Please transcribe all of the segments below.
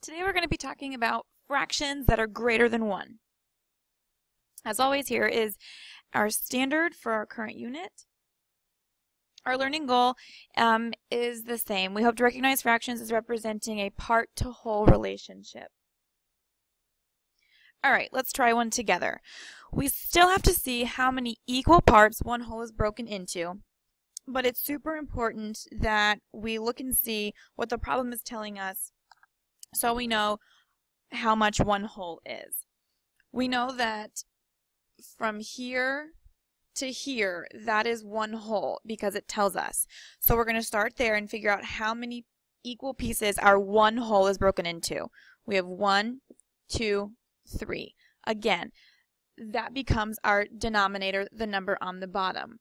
Today we're going to be talking about fractions that are greater than 1. As always, here is our standard for our current unit. Our learning goal um, is the same. We hope to recognize fractions as representing a part-to-whole relationship. All right, let's try one together. We still have to see how many equal parts one whole is broken into, but it's super important that we look and see what the problem is telling us so we know how much one whole is. We know that from here to here, that is one whole because it tells us. So we're going to start there and figure out how many equal pieces our one whole is broken into. We have one, two, three. Again, that becomes our denominator, the number on the bottom.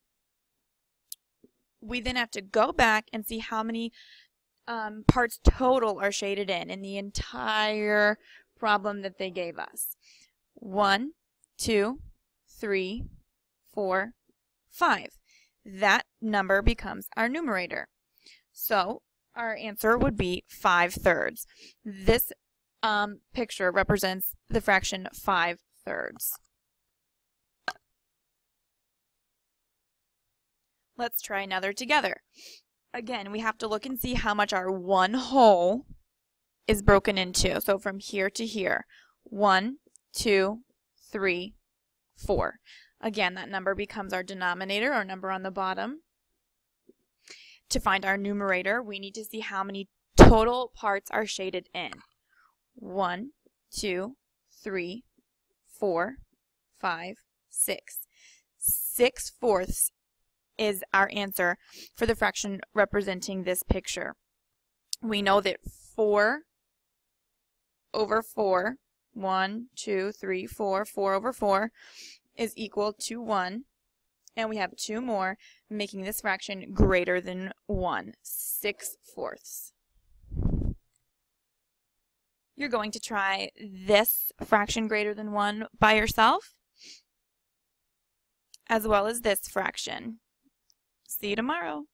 We then have to go back and see how many um, parts total are shaded in in the entire problem that they gave us. One, two, three, four, five. That number becomes our numerator. So our answer would be 5 thirds. This um, picture represents the fraction 5 thirds. Let's try another together again, we have to look and see how much our one whole is broken into. So from here to here, one, two, three, four. Again, that number becomes our denominator, our number on the bottom. To find our numerator, we need to see how many total parts are shaded in. One, two, three, four, five, six. Six fourths is our answer for the fraction representing this picture. We know that 4 over 4, 1, 2, 3, 4, 4 over 4 is equal to 1. And we have two more, making this fraction greater than 1, 6 fourths. You're going to try this fraction greater than 1 by yourself, as well as this fraction. See you tomorrow.